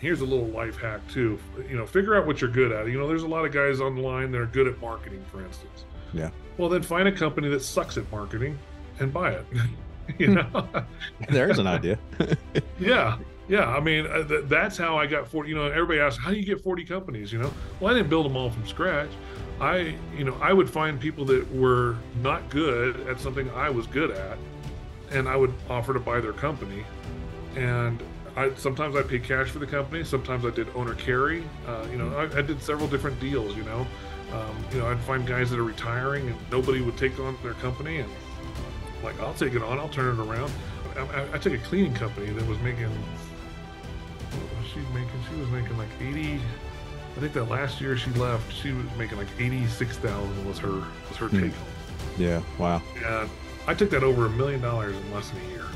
here's a little life hack too. You know, figure out what you're good at. You know, there's a lot of guys online that are good at marketing, for instance. Yeah. Well, then find a company that sucks at marketing and buy it. you know, there's an idea. yeah, yeah. I mean, uh, th- that's how I got 40. You know, everybody asks, how do you get 40 companies? You know, well, I didn't build them all from scratch. I, you know, I would find people that were not good at something I was good at, and I would offer to buy their company. And I sometimes I paid cash for the company. Sometimes I did owner carry. Uh, you know, I, I, did several different deals. You know, um, you know, I'd find guys that are retiring and nobody would take on their company, and like I'll take it on. I'll turn it around. I, I, took a cleaning company that was making. What was she making? She was making like eighty. I think that last year she left, she was making like eighty six thousand was her was her Hmm. take home. Yeah. Wow. And I took that over a million dollars in less than a year.